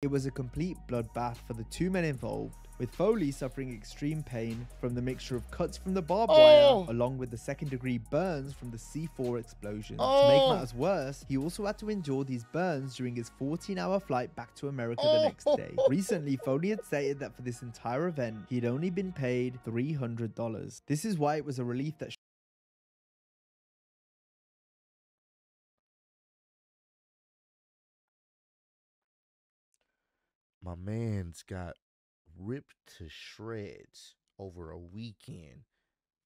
It was a complete bloodbath for the two men involved, with Foley suffering extreme pain from the mixture of cuts from the barbed Oh. wire along with the second degree burns from the C4 explosion. To Oh. make matters worse, he also had to endure these burns during his 14 hour flight back to America the next Oh. day. Recently, Foley had stated that for this entire event, he had only been paid $300. This is why it was a relief that My man's got ripped to shreds over a weekend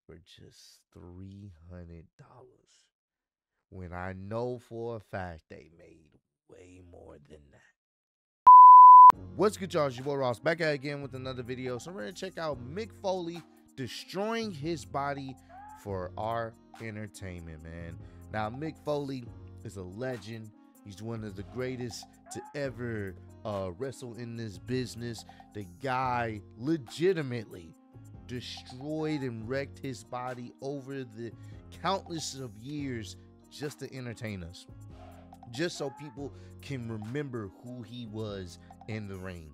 for just three hundred dollars. When I know for a fact they made way more than that. What's good, y'all? Your boy Ross back at again with another video. So we're gonna check out Mick Foley destroying his body for our entertainment, man. Now, Mick Foley is a legend. He's one of the greatest to ever uh, wrestle in this business. The guy legitimately destroyed and wrecked his body over the countless of years just to entertain us, just so people can remember who he was in the ring.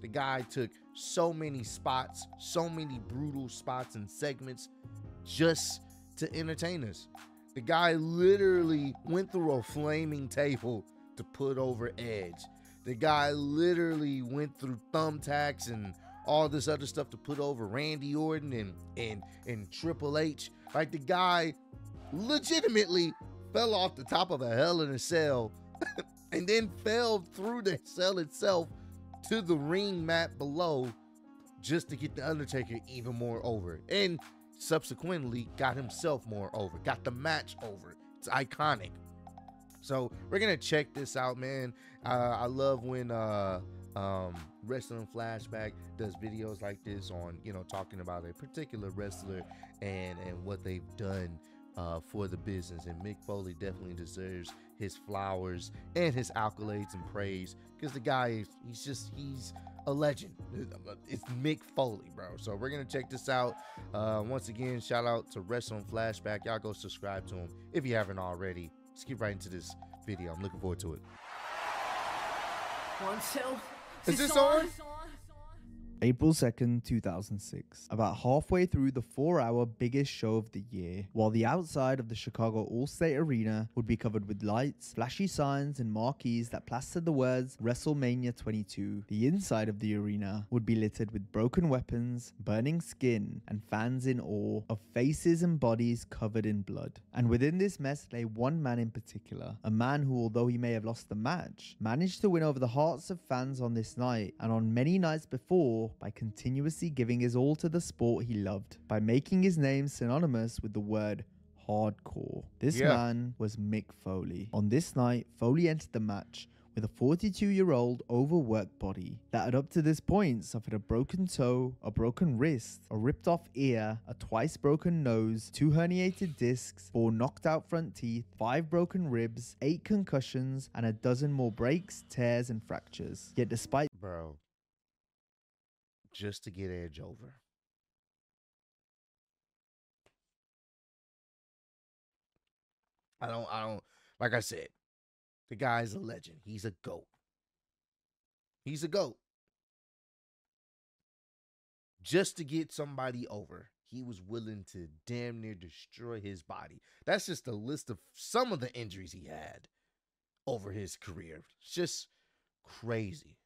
The guy took so many spots, so many brutal spots and segments just to entertain us. The guy literally went through a flaming table to put over Edge. The guy literally went through thumbtacks and all this other stuff to put over Randy Orton and and and Triple H. Like the guy legitimately fell off the top of a hell in a cell and then fell through the cell itself to the ring mat below just to get the Undertaker even more over. And subsequently got himself more over, got the match over. It's iconic. So we're gonna check this out, man. Uh, I love when uh, um, Wrestling Flashback does videos like this on, you know, talking about a particular wrestler and and what they've done uh, for the business. And Mick Foley definitely deserves his flowers and his accolades and praise because the guy he's just he's a legend. It's Mick Foley, bro. So we're gonna check this out. Uh, once again, shout out to Wrestling Flashback. Y'all go subscribe to him if you haven't already. Let's get right into this video. I'm looking forward to it. One, two. Is this on? April 2nd, 2006, about halfway through the four hour biggest show of the year, while the outside of the Chicago Allstate Arena would be covered with lights, flashy signs, and marquees that plastered the words WrestleMania 22, the inside of the arena would be littered with broken weapons, burning skin, and fans in awe of faces and bodies covered in blood. And within this mess lay one man in particular, a man who, although he may have lost the match, managed to win over the hearts of fans on this night and on many nights before by continuously giving his all to the sport he loved, by making his name synonymous with the word hardcore. This Yeah. man was Mick Foley. On this night, Foley entered the match with a 42 year old overworked body that had up to this point suffered a broken toe, a broken wrist, a ripped off ear, a twice broken nose, two herniated discs, four knocked out front teeth, five broken ribs, eight concussions, and a dozen more breaks, tears, and fractures. Yet despite Bro. Just to get Edge over. I don't I don't like I said, the guy's a legend. He's a goat. He's a goat. Just to get somebody over, he was willing to damn near destroy his body. That's just a list of some of the injuries he had over his career. It's just crazy.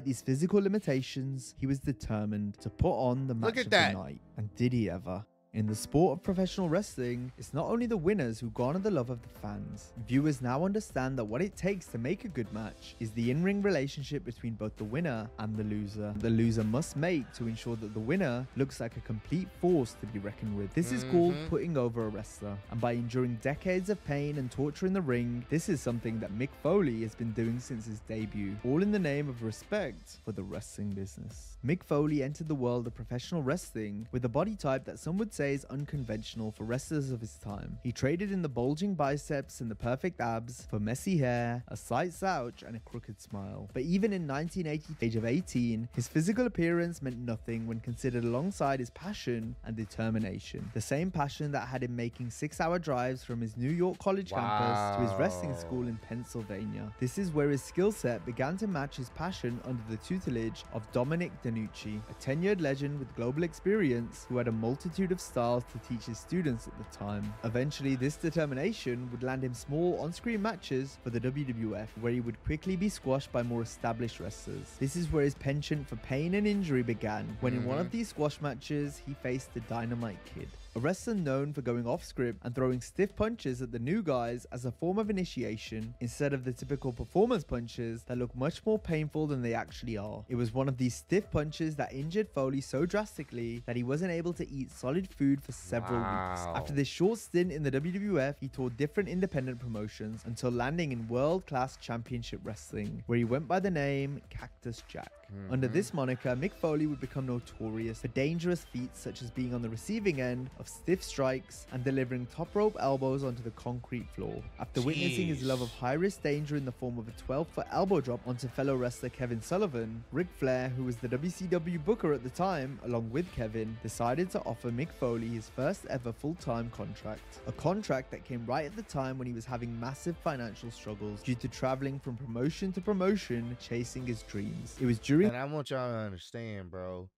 These physical limitations, he was determined to put on the match Look at of that. the night. And did he ever? In the sport of professional wrestling, it's not only the winners who garner the love of the fans. Viewers now understand that what it takes to make a good match is the in-ring relationship between both the winner and the loser. The loser must make to ensure that the winner looks like a complete force to be reckoned with. This is called Mhm. putting over a wrestler. And by enduring decades of pain and torture in the ring, this is something that Mick Foley has been doing since his debut, all in the name of respect for the wrestling business. Mick Foley entered the world of professional wrestling with a body type that some would say is unconventional for wrestlers of his time. He traded in the bulging biceps and the perfect abs for messy hair, a slight slouch, and a crooked smile. But even in 1980, age of 18, his physical appearance meant nothing when considered alongside his passion and determination. The same passion that had him making six-hour drives from his New York college campus to his wrestling school in Pennsylvania. This is where his skill set began to match his passion under the tutelage of Dominic DeNucci, a tenured legend with global experience who had a multitude of styles to teach his students at the time. Eventually, this determination would land him small on-screen matches for the WWF, where he would quickly be squashed by more established wrestlers. This is where his penchant for pain and injury began, when in one of mm-hmm. these squash matches, he faced the Dynamite Kid a wrestler known for going off script and throwing stiff punches at the new guys as a form of initiation instead of the typical performance punches that look much more painful than they actually are. It was one of these stiff punches that injured Foley so drastically that he wasn't able to eat solid food for several weeks. After this short stint in the WWF, he toured different independent promotions until landing in world class championship wrestling, where he went by the name Cactus Jack. Under Mhm. this moniker, Mick Foley would become notorious for dangerous feats such as being on the receiving end of stiff strikes and delivering top rope elbows onto the concrete floor. After witnessing his love of high risk danger in the form of a 12 foot elbow drop onto fellow wrestler Kevin Sullivan, Ric Flair, who was the WCW booker at the time, along with Kevin, decided to offer Mick Foley his first ever full time contract. A contract that came right at the time when he was having massive financial struggles due to traveling from promotion to promotion chasing his dreams. It was during And I want y'all to understand, bro,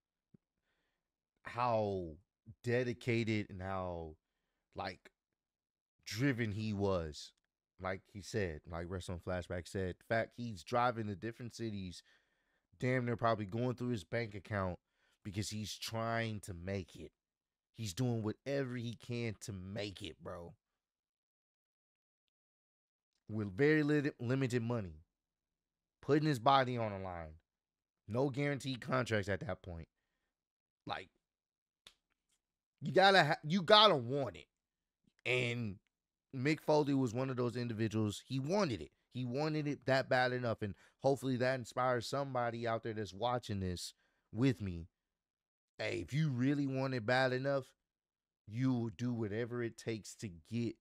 how dedicated and how like driven he was. Like he said, like Wrestling Flashback said, fact, he's driving to different cities, damn near probably going through his bank account because he's trying to make it. He's doing whatever he can to make it, bro. With very limited money, putting his body on the line, no guaranteed contracts at that point. Like, you gotta, ha- you gotta want it. And Mick Foley was one of those individuals. He wanted it. He wanted it that bad enough, and hopefully that inspires somebody out there that's watching this with me. Hey, if you really want it bad enough, you will do whatever it takes to get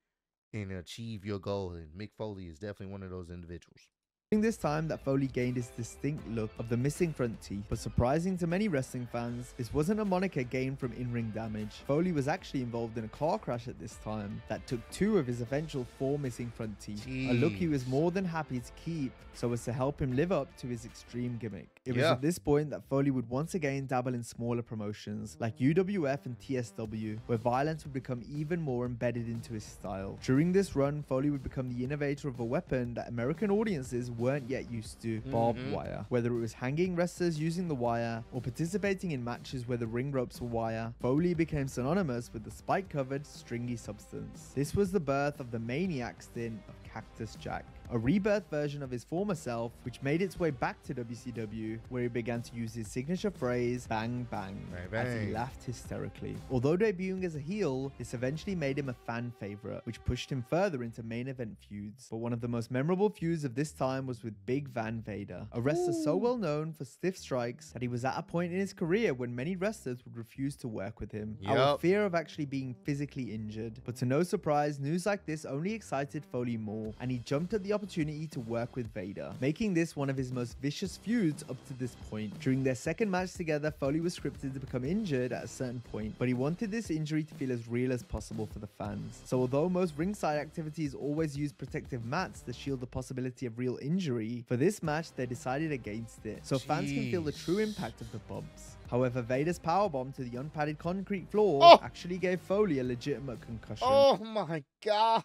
and achieve your goal. And Mick Foley is definitely one of those individuals. During this time that Foley gained his distinct look of the missing front teeth, but surprising to many wrestling fans, this wasn't a moniker gained from in-ring damage. Foley was actually involved in a car crash at this time that took two of his eventual four missing front teeth, a look he was more than happy to keep so as to help him live up to his extreme gimmick. It was at this point that Foley would once again dabble in smaller promotions like UWF and TSW, where violence would become even more embedded into his style. During this run, Foley would become the innovator of a weapon that American audiences weren't yet used to barbed Mhm. wire. Whether it was hanging wrestlers using the wire or participating in matches where the ring ropes were wire, Foley became synonymous with the spike covered, stringy substance. This was the birth of the maniac stint of Cactus Jack, a rebirth version of his former self, which made its way back to WCW, where he began to use his signature phrase, bang bang, Bang, as he laughed hysterically. Although debuting as a heel, this eventually made him a fan favorite, which pushed him further into main event feuds. But one of the most memorable feuds of this time was with Big Van Vader, a wrestler so well known for stiff strikes that he was at a point in his career when many wrestlers would refuse to work with him out of fear of actually being physically injured. But to no surprise, news like this only excited Foley more, and he jumped at the opportunity to work with Vader, making this one of his most vicious feuds up to this point. During their second match together, Foley was scripted to become injured at a certain point, but he wanted this injury to feel as real as possible for the fans. So although most ringside activities always use protective mats to shield the possibility of real injury, for this match they decided against it, so fans can feel the true impact of the bumps. However, Vader's powerbomb to the unpadded concrete floor Oh! actually gave Foley a legitimate concussion. Oh my god.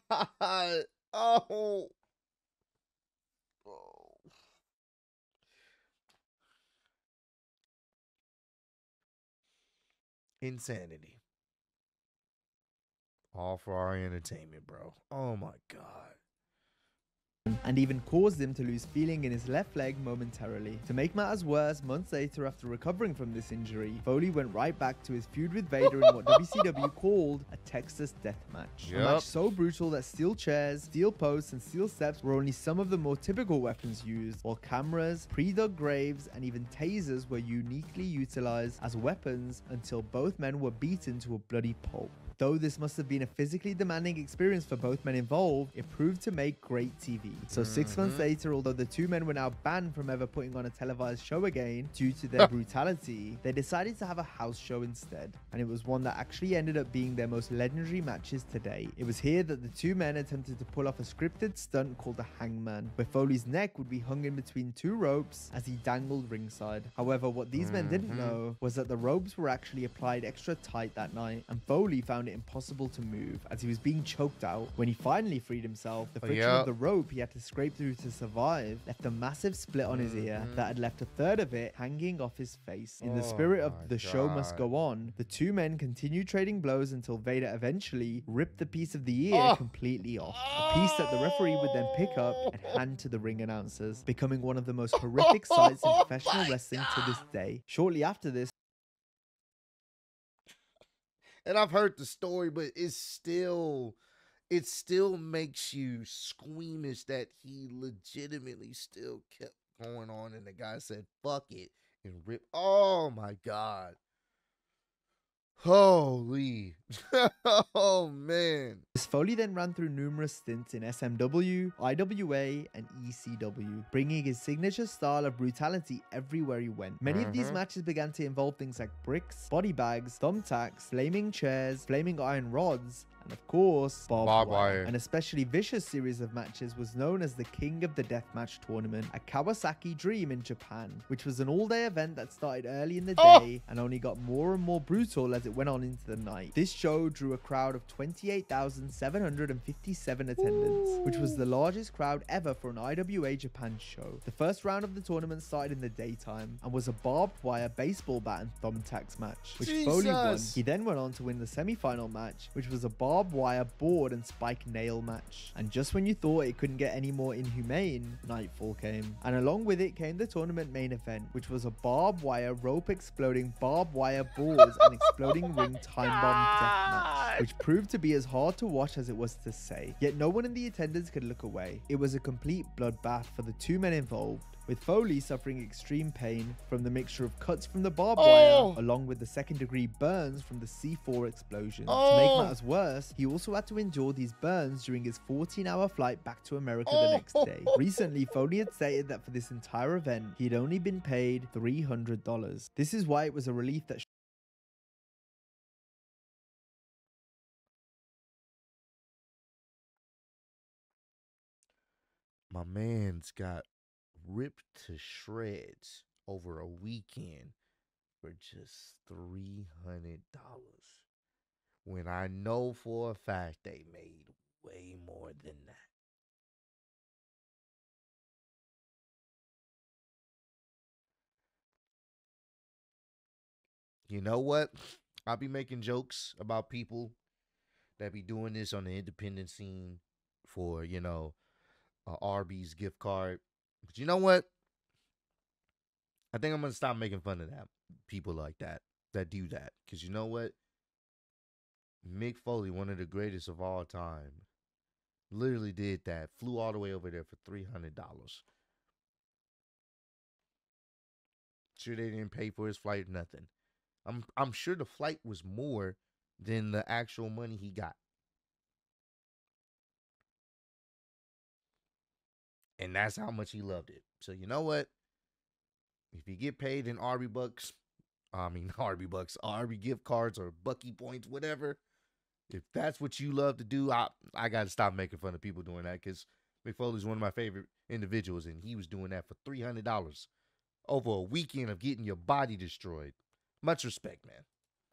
Oh. Oh. Insanity. All for our entertainment, bro. Oh my god. And even caused him to lose feeling in his left leg momentarily. To make matters worse, months later after recovering from this injury, Foley went right back to his feud with Vader in what WCW called a Texas death match. A match so brutal that steel chairs, steel posts, and steel steps were only some of the more typical weapons used, while cameras, pre-dug graves, and even tasers were uniquely utilized as weapons until both men were beaten to a bloody pulp. Though this must have been a physically demanding experience for both men involved, it proved to make great TV. So 6 months later, although the two men were now banned from ever putting on a televised show again due to their brutality, they decided to have a house show instead. And it was one that actually ended up being their most legendary matches to date. It was here that the two men attempted to pull off a scripted stunt called the hangman, where Foley's neck would be hung in between two ropes as he dangled ringside. However, what these men didn't Mhm. know was that the ropes were actually applied extra tight that night, and Foley found it impossible to move as he was being choked out. When he finally freed himself, the Oh, friction yeah. of the rope he had to scrape through to survive left a massive split on his ear Mhm. that had left a third of it hanging off his face. In the Oh spirit of the show must go on, the two men continued trading blows until Vader eventually ripped the piece of the ear Oh. completely off. A piece that the referee would then pick up and hand to the ring announcers, becoming one of the most horrific sights in Oh professional my wrestling to this day. Shortly after this, and I've heard the story, but it's still it still makes you squeamish that he legitimately still kept going on and the guy said fuck it and rip oh my god. Holy oh man. Foley then ran through numerous stints in SMW, IWA, and ECW, bringing his signature style of brutality everywhere he went. Many of these Mhm. matches began to involve things like bricks, body bags, thumbtacks, flaming chairs, flaming iron rods, and of course, barbed, Barbed wire. wire. An especially vicious series of matches was known as the King of the Deathmatch tournament at Kawasaki Dream in Japan, which was an all-day event that started early in the Oh! day and only got more and more brutal as it went on into the night. This show drew a crowd of 28,757 attendants, which was the largest crowd ever for an IWA Japan show. The first round of the tournament started in the daytime and was a barbed wire baseball bat and thumbtacks match, which Foley won. He then went on to win the semi-final match, which was a barbed wire board and spike nail match. And just when you thought it couldn't get any more inhumane, Nightfall came. And along with it came the tournament main event, which was a barbed wire rope exploding barbed wire boards and exploding ring time bomb death match, which proved to be as hard to watch as it was to say. Yet no one in the attendance could look away. It was a complete bloodbath for the two men involved. With Foley suffering extreme pain from the mixture of cuts from the barbed Oh! wire, along with the second degree burns from the C4 explosion. To Oh! make matters worse, he also had to endure these burns during his 14 hour flight back to America the next Oh! day. Recently, Foley had stated that for this entire event, he'd only been paid $300. This is why it was a relief that My man's got ripped to shreds over a weekend for just three hundred dollars. When I know for a fact they made way more than that. You know what? I'll be making jokes about people that be doing this on the independent scene for, you know, a Arby's gift card. But you know what? I think I'm gonna stop making fun of that people like that that do that. Cause you know what? Mick Foley, one of the greatest of all time, literally did that. Flew all the way over there for three hundred dollars. Sure, they didn't pay for his flight, nothing. I'm I'm sure the flight was more than the actual money he got. And that's how much he loved it. So you know what? If you get paid in Arby bucks, I mean Arby bucks, Arby gift cards or Bucky points, whatever. If that's what you love to do, I I gotta stop making fun of people doing that because Mick Foley's one of my favorite individuals, and he was doing that for three hundred dollars over a weekend of getting your body destroyed. Much respect, man.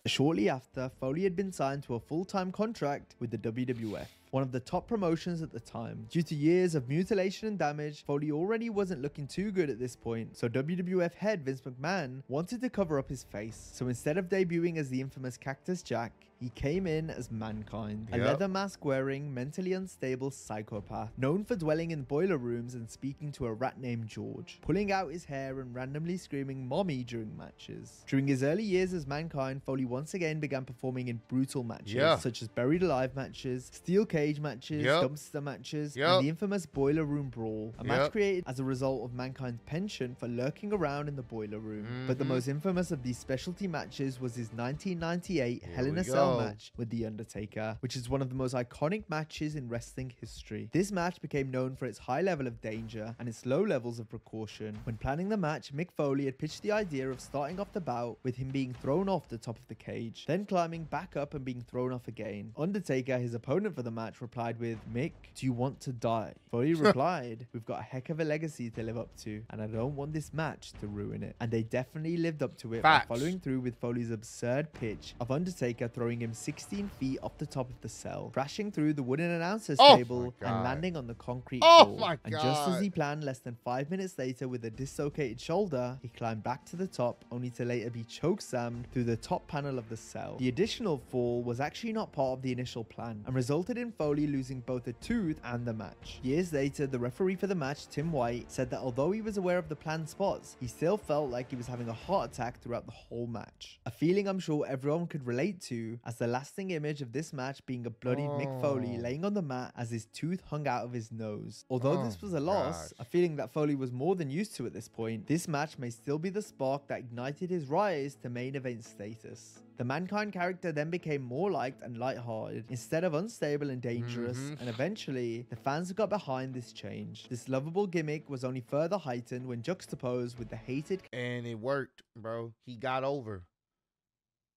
Shortly after, Foley had been signed to a full time contract with the WWF. One of the top promotions at the time. Due to years of mutilation and damage, Foley already wasn't looking too good at this point, so WWF head Vince McMahon wanted to cover up his face. So instead of debuting as the infamous Cactus Jack, he came in as Mankind, a leather mask wearing, mentally unstable psychopath, known for dwelling in boiler rooms and speaking to a rat named George, pulling out his hair and randomly screaming mommy during matches. During his early years as Mankind, Foley once again began performing in brutal matches, Yeah. such as buried alive matches, steel cage matches, Yep. dumpster matches, Yep. and the infamous boiler room brawl, a match Yep. created as a result of Mankind's penchant for lurking around in the boiler room. But the Mhm. most infamous of these specialty matches was his 1998 Here Hell in a Cell match with The Undertaker, which is one of the most iconic matches in wrestling history. This match became known for its high level of danger and its low levels of precaution. When planning the match, Mick Foley had pitched the idea of starting off the bout with him being thrown off the top of the cage, then climbing back up and being thrown off again. Undertaker, his opponent for the match, replied with, Mick, do you want to die? Foley replied, We've got a heck of a legacy to live up to, and I don't want this match to ruin it. And they definitely lived up to it Facts. by following through with Foley's absurd pitch of Undertaker throwing him 16 feet off the top of the cell, crashing through the wooden announcer's Oh table and landing on the concrete Oh floor. and just as he planned, less than five minutes later, with a dislocated shoulder, he climbed back to the top, only to later be chokeslammed through the top panel of the cell. The additional fall was actually not part of the initial plan and resulted in Foley losing both a tooth and the match. Years later, the referee for the match, Tim White, said that although he was aware of the planned spots, he still felt like he was having a heart attack throughout the whole match. A feeling I'm sure everyone could relate to, as the lasting image of this match being a bloodied Mick Foley Oh. laying on the mat as his tooth hung out of his nose. Although Oh this was a loss, gosh. a feeling that Foley was more than used to at this point, this match may still be the spark that ignited his rise to main event status. The Mankind character then became more liked and lighthearted instead of unstable and dangerous, Mhm. and eventually the fans got behind this change. This lovable gimmick was only further heightened when juxtaposed with the hated and it worked, bro. He got over.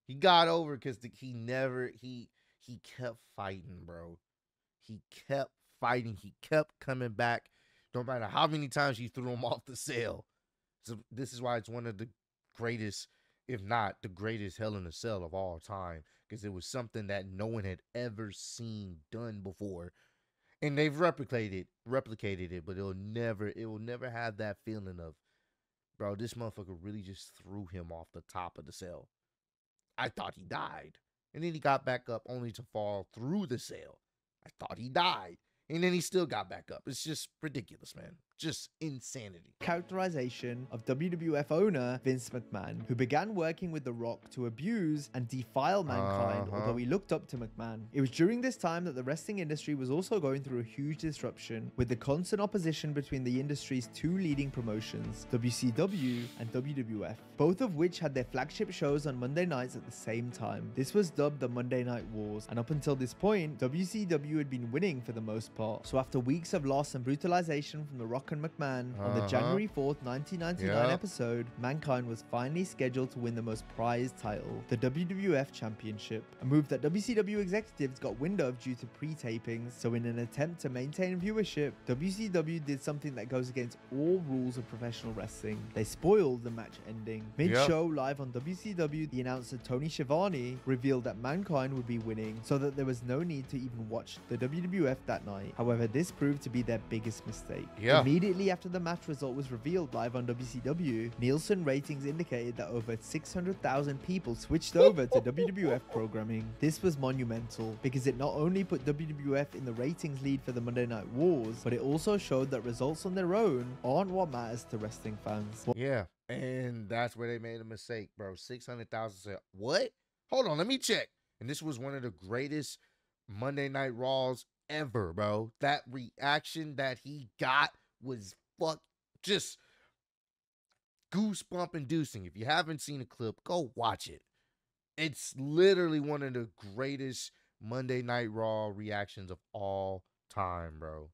He got over because he never he he kept fighting, bro. He kept fighting. He kept coming back, no matter how many times you threw him off the cell. So this is why it's one of the greatest, if not the greatest, Hell in a Cell of all time, because it was something that no one had ever seen done before. And they've replicated replicated it, but it'll never it will never have that feeling of bro, this motherfucker really just threw him off the top of the cell. I thought he died. And then he got back up only to fall through the cell. I thought he died. And then he still got back up. It's just ridiculous, man. Just insanity. characterization of WWF owner Vince McMahon, who began working with The Rock to abuse and defile mankind, Uh-huh. although he looked up to McMahon. It was during this time that the wrestling industry was also going through a huge disruption, with the constant opposition between the industry's two leading promotions, WCW and WWF, both of which had their flagship shows on Monday nights at the same time. This was dubbed the Monday Night Wars, and up until this point, WCW had been winning for the most part. So after weeks of loss and brutalization from The Rock McMahon, on the Uh-huh. January 4th, 1999 Yep. episode, Mankind was finally scheduled to win the most prized title, the WWF Championship, a move that WCW executives got wind of due to pre-tapings. So in an attempt to maintain viewership, WCW did something that goes against all rules of professional wrestling. They spoiled the match ending. Mid-show live on WCW, the announcer Tony Schiavone revealed that Mankind would be winning, so that there was no need to even watch the WWF that night. However, this proved to be their biggest mistake. Yeah. Immediately after the match result was revealed live on WCW, Nielsen ratings indicated that over 600,000 people switched over to WWF programming. This was monumental because it not only put WWF in the ratings lead for the Monday Night Wars, but it also showed that results on their own aren't what matters to wrestling fans. Yeah. And that's where they made a mistake, bro. 600,000 said, What? Hold on, let me check. And this was one of the greatest Monday Night Raws ever, bro. That reaction that he got was fuck just goosebump inducing. If you haven't seen a clip, go watch it. It's literally one of the greatest Monday Night Raw reactions of all time, bro.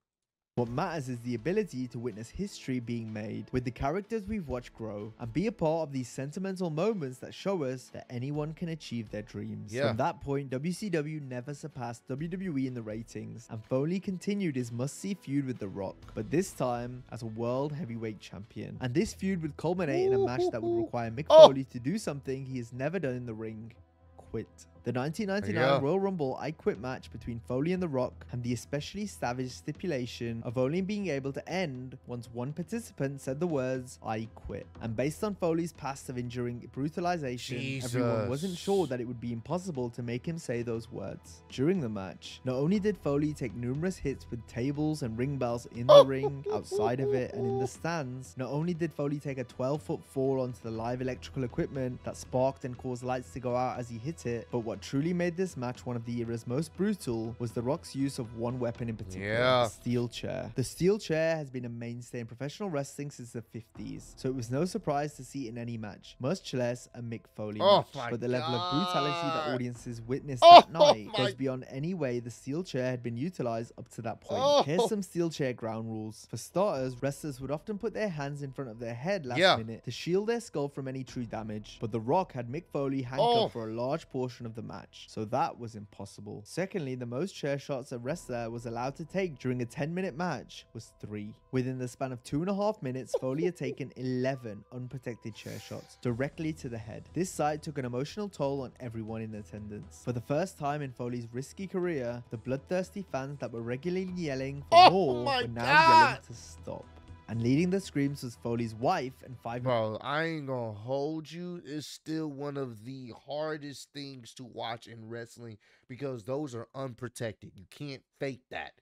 What matters is the ability to witness history being made with the characters we've watched grow and be a part of these sentimental moments that show us that anyone can achieve their dreams. Yeah. From that point, WCW never surpassed WWE in the ratings, and Foley continued his must see feud with The Rock, but this time as a world heavyweight champion. And this feud would culminate in a match that would require Mick Oh. Foley to do something he has never done in the ring quit. The 1999 Royal Rumble I Quit match between Foley and The Rock had the especially savage stipulation of only being able to end once one participant said the words I quit. And based on Foley's past of enduring brutalization, everyone wasn't sure that it would be impossible to make him say those words. During the match, not only did Foley take numerous hits with tables and ring bells in the ring, outside of it, and in the stands, not only did Foley take a 12 foot fall onto the live electrical equipment that sparked and caused lights to go out as he hit it, but what truly made this match one of the era's most brutal was The Rock's use of one weapon in particular Yeah. the steel chair. The steel chair has been a mainstay in professional wrestling since the 50s, so it was no surprise to see it in any match, much less a Mick Foley Oh match. But the level of brutality that God. audiences witnessed Oh that night goes beyond any way the steel chair had been utilized up to that point. Oh. Here's some steel chair ground rules. For starters, wrestlers would often put their hands in front of their head last Yeah. minute to shield their skull from any true damage. But The Rock had Mick Foley handcuffed Oh. for a large portion of the match, so that was impossible. Secondly, the most chair shots a wrestler was allowed to take during a 10 minute match was three. Within the span of two and a half minutes, Foley had taken 11 unprotected chair shots directly to the head. This sight took an emotional toll on everyone in attendance. For the first time in Foley's risky career, the bloodthirsty fans that were regularly yelling for Oh more were now yelling to stop. And leading the screams was Foley's wife and five Bro, I ain't gonna hold you. It's still one of the hardest things to watch in wrestling because those are unprotected. You can't fake that.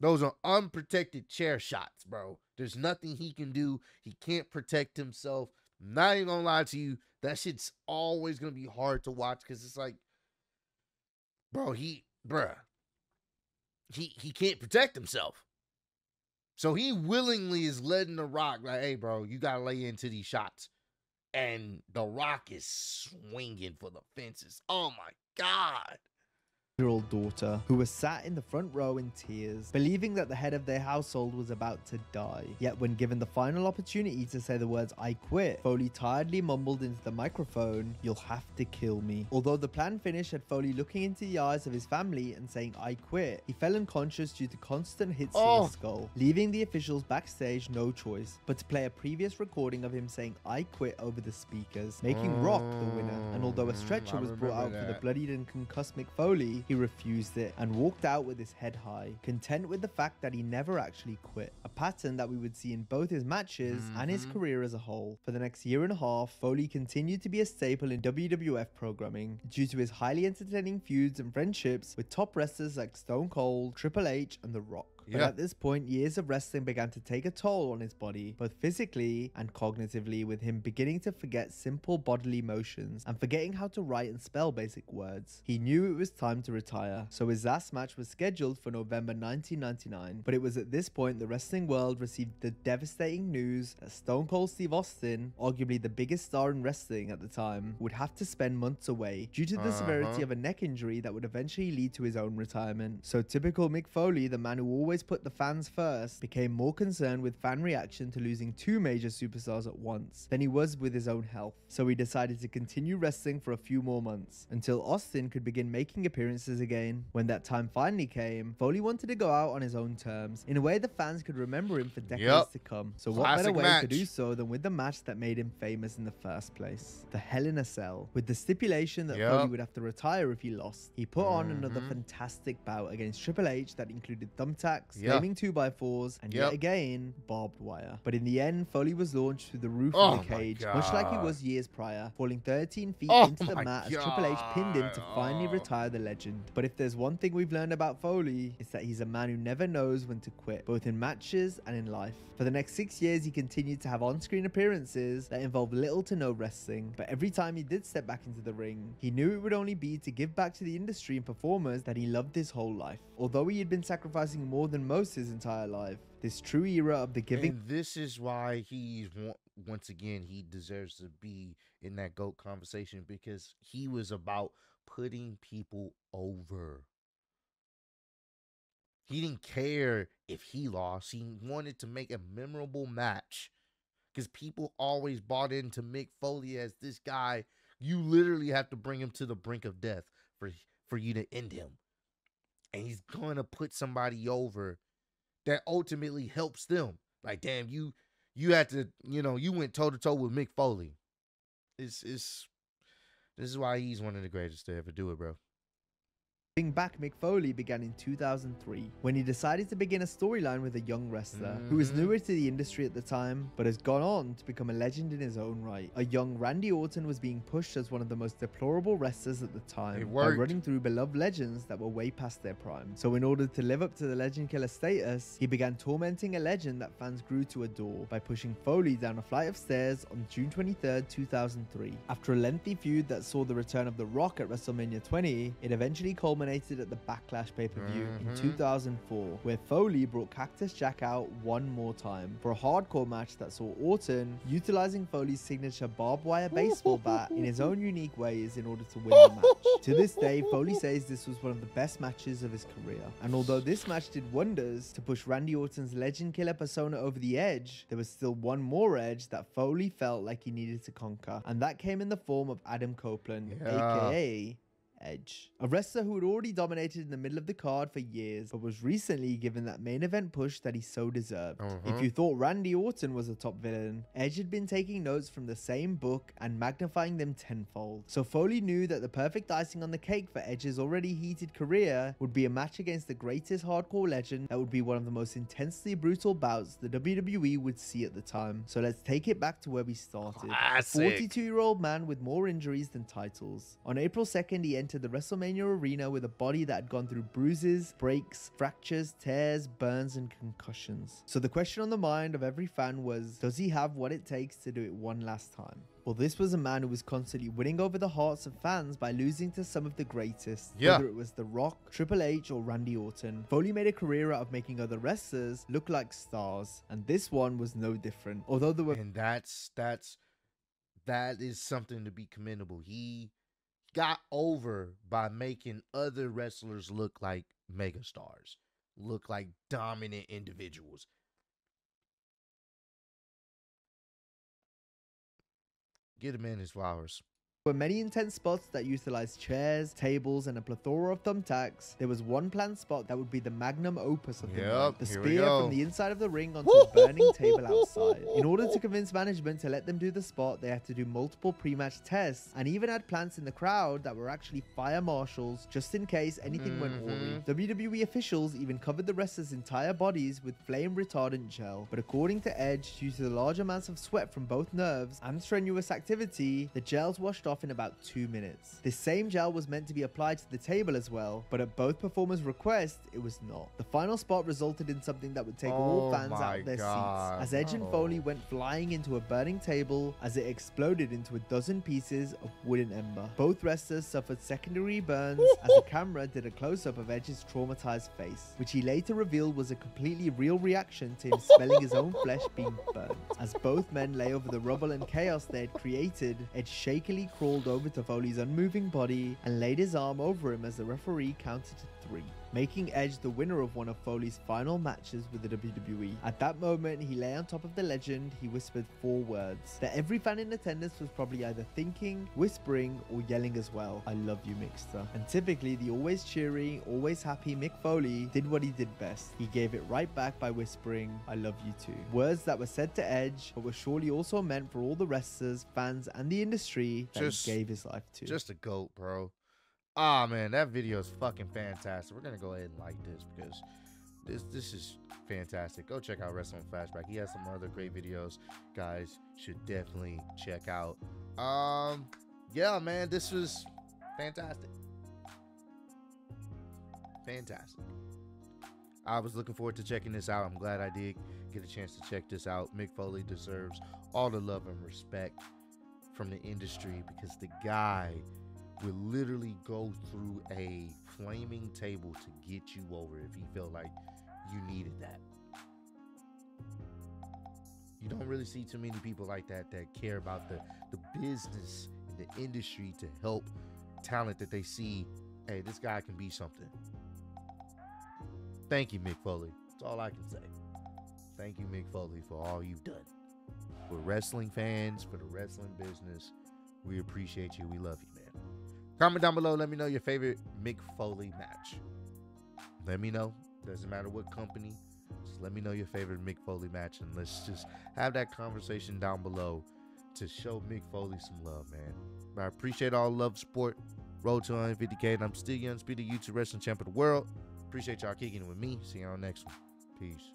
Those are unprotected chair shots, bro. There's nothing he can do. He can't protect himself. Not even gonna lie to you. That shit's always gonna be hard to watch because it's like, bro, he, bruh, he he can't protect himself. So he willingly is letting the rock, like, hey, bro, you gotta lay into these shots. And the rock is swinging for the fences. Oh my God. Year old daughter who was sat in the front row in tears, believing that the head of their household was about to die. Yet, when given the final opportunity to say the words, I quit, Foley tiredly mumbled into the microphone, You'll have to kill me. Although the plan finished had Foley looking into the eyes of his family and saying, I quit, he fell unconscious due to constant hits to Oh. the skull, leaving the officials backstage no choice but to play a previous recording of him saying, I quit over the speakers, making Rock the winner. And although a Mm, stretcher I was brought out remember for the bloodied and concussed Mick Foley, he refused it and walked out with his head high, content with the fact that he never actually quit. A pattern that we would see in both his matches and his Mhm. career as a whole. For the next year and a half, Foley continued to be a staple in WWF programming due to his highly entertaining feuds and friendships with top wrestlers like Stone Cold, Triple H, and The Rock. But Yeah. at this point, years of wrestling began to take a toll on his body, both physically and cognitively, with him beginning to forget simple bodily motions and forgetting how to write and spell basic words. He knew it was time to retire, so his last match was scheduled for November 1999. But it was at this point the wrestling world received the devastating news that Stone Cold Steve Austin, arguably the biggest star in wrestling at the time, would have to spend months away due to the severity Uh-huh. of a neck injury that would eventually lead to his own retirement. So typical Mick Foley, the man who always put the fans first, became more concerned with fan reaction to losing two major superstars at once than he was with his own health. So he decided to continue wrestling for a few more months until Austin could begin making appearances again. When that time finally came, Foley wanted to go out on his own terms in a way the fans could remember him for decades Yep. to come. So what better Classic way to do so than with the match that made him famous in the first place? The Hell in a Cell, with the stipulation that Foley would have to retire if he lost. He put on another Mhm. fantastic bout against Triple H that included thumbtacks, Yeah. flaming 2x4s, and yet again, barbed wire. But in the end, Foley was launched through the roof Oh of the cage, much like he was years prior, falling 13 feet Oh into the mat as Triple H pinned him to finally God. retire the legend. But if there's one thing we've learned about Foley, it's that he's a man who never knows when to quit, both in matches and in life. For the next six years, he continued to have on screen appearances that involved little to no wrestling, but every time he did step back into the ring, he knew it would only be to give back to the industry and performers that he loved his whole life. Although he had been sacrificing more than most his entire life, this true era of the giving And this is why he's once again he deserves to be in that goat conversation because he was about putting people over. He didn't care if he lost. He wanted to make a memorable match because people always bought into Mick Foley as this guy. You literally have to bring him to the brink of death for for you to end him, and he's to put somebody over that ultimately helps them. Like, damn, you you had to, you know, you went toe to toe with Mick Foley. It's it's This is why he's one of the greatest to ever do it, bro. Being back, Mick Foley began in 2003 when he decided to begin a storyline with a young wrestler who was Mhm. newer to the industry at the time but has gone on to become a legend in his own right. A young Randy Orton was being pushed as one of the most deplorable wrestlers at the time by running through beloved legends that were way past their prime. So, in order to live up to the legend killer status, he began tormenting a legend that fans grew to adore by pushing Foley down a flight of stairs on June 23rd, 2003. After a lengthy feud that saw the return of The Rock at WrestleMania 20, it eventually culminated at the Backlash pay per view in Mhm. 2004, where Foley brought Cactus Jack out one more time for a hardcore match that saw Orton utilizing Foley's signature barbed wire baseball bat in his own unique ways in order to win the match. To this day, Foley says this was one of the best matches of his career. And although this match did wonders to push Randy Orton's legend killer persona over the edge, there was still one more edge that Foley felt like he needed to conquer, and that came in the form of Adam Copeland, Yeah. aka Edge. A wrestler who had already dominated in the middle of the card for years, but was recently given that main event push that he so deserved. If Uh-huh. you thought Randy Orton was a top villain, Edge had been taking notes from the same book and magnifying them tenfold. So Foley knew that the perfect icing on the cake for Edge's already heated career would be a match against the greatest hardcore legend that would be one of the most intensely brutal bouts the WWE would see at the time. So let's take it back to where we started. Classic. 42 year old man with more injuries than titles. On April 2nd, he entered the WrestleMania arena with a body that had gone through bruises, breaks, fractures, tears, burns, and concussions. So the question on the mind of every fan was Does he have what it takes to do it one last time? Well, this was a man who was constantly winning over the hearts of fans by losing to some of the greatest, Yeah. whether it was The Rock, Triple H, or Randy Orton. Foley made a career out of making other wrestlers look like stars, and this one was no different. Although there were and that's that's that is something to be commendable. He got over by making other wrestlers look like megastars, look like dominant individuals. Get him in his flowers. Were many intense spots that utilized chairs, tables, and a plethora of thumbtacks. There was one planned spot that would be the magnum opus of the Yep, night, the spear from the inside of the ring onto a burning table outside. In order to convince management to let them do the spot, they had to do multiple pre-match tests and even had plants in the crowd that were actually fire marshals just in case anything went awry. Mhm. WWE officials even covered the wrestlers' entire bodies with flame retardant gel, but according to Edge, due to the large amounts of sweat from both nerves and strenuous activity, the gels washed off in about two minutes. This same gel was meant to be applied to the table as well, but at both performers' request, it was not. The final spot resulted in something that would take all Oh fans out of their God, seats, as Edge and. Foley went flying into a burning table as it exploded into a dozen pieces of wooden ember. Both wrestlers suffered secondary burns as the camera did a close-up of Edge's traumatized face, which he later revealed was a completely real reaction to him smelling his own flesh being burnt. As both men lay over the rubble and chaos they had created, Edge shakily crawled over to Foley's unmoving body and laid his arm over him as the referee counted to three, making Edge the winner of one of Foley's final matches with the WWE. At that moment, he lay on top of the legend, he whispered four words that every fan in attendance was probably either thinking, whispering, or yelling as well. I love you, Mixter. And typically, the always cheery, always happy Mick Foley did what he did best. He gave it right back by whispering, I love you too. Words that were said to Edge, but were surely also meant for all the wrestlers, fans, and the industry that Just- he gave his life to. Just a goat, bro. Ah man, that video is fucking fantastic. We're gonna go ahead and like this because this this is fantastic. Go check out Wrestling Flashback. He has some other great videos. Guys should definitely check out. Um, yeah, man, this was fantastic. Fantastic. I was looking forward to checking this out. I'm glad I did get a chance to check this out. Mick Foley deserves all the love and respect from the industry because the guy would literally go through a flaming table to get you over if he felt like you needed that. You don't really see too many people like that that care about the, the business and the industry to help talent that they see. Hey, this guy can be something. Thank you, Mick Foley. That's all I can say. Thank you, Mick Foley, for all you've done. For wrestling fans, for the wrestling business, we appreciate you. We love you. Comment down below. Let me know your favorite Mick Foley match. Let me know. Doesn't matter what company. Just let me know your favorite Mick Foley match, and let's just have that conversation down below. to show Mick Foley some love, man. I appreciate all love, support. Road to 150K, and I'm still your undisputed YouTube wrestling champ of the world. Appreciate y'all kicking it with me. See y'all next one. Peace.